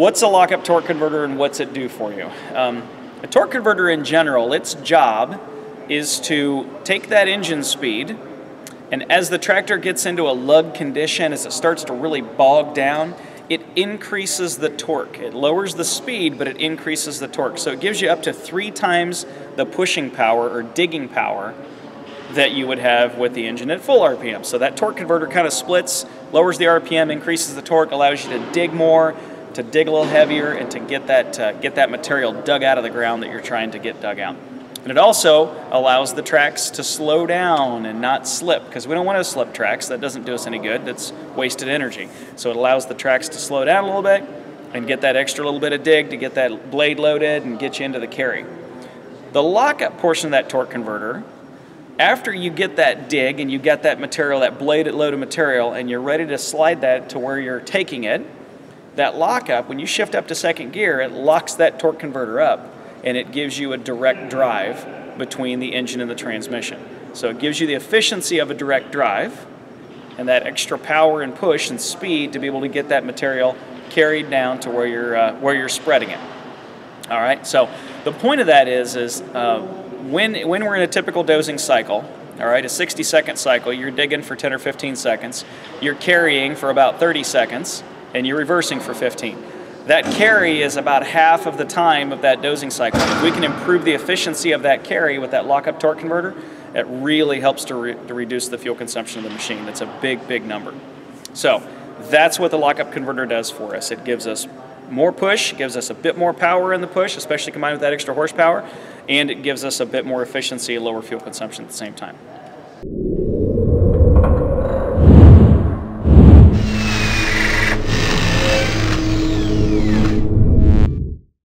what's a lockup torque converter and what's it do for you? Um, a torque converter in general, its job is to take that engine speed and as the tractor gets into a lug condition, as it starts to really bog down, it increases the torque. It lowers the speed, but it increases the torque. So it gives you up to three times the pushing power or digging power that you would have with the engine at full RPM. So that torque converter kind of splits, lowers the RPM, increases the torque, allows you to dig more, to dig a little heavier, and to get that uh, get that material dug out of the ground that you're trying to get dug out. And it also allows the tracks to slow down and not slip because we don't want to slip tracks. That doesn't do us any good. That's wasted energy. So it allows the tracks to slow down a little bit and get that extra little bit of dig to get that blade loaded and get you into the carry. The lockup portion of that torque converter, after you get that dig and you get that material, that bladed loaded material, and you're ready to slide that to where you're taking it, that lockup, when you shift up to second gear, it locks that torque converter up and it gives you a direct drive between the engine and the transmission. So it gives you the efficiency of a direct drive and that extra power and push and speed to be able to get that material carried down to where you're uh, where you're spreading it. All right. So the point of that is is uh, when when we're in a typical dozing cycle, all right, a 60 second cycle, you're digging for 10 or 15 seconds, you're carrying for about 30 seconds, and you're reversing for 15 that carry is about half of the time of that dozing cycle. If we can improve the efficiency of that carry with that lockup torque converter, it really helps to, re to reduce the fuel consumption of the machine. That's a big, big number. So that's what the lockup converter does for us. It gives us more push, gives us a bit more power in the push, especially combined with that extra horsepower, and it gives us a bit more efficiency lower fuel consumption at the same time.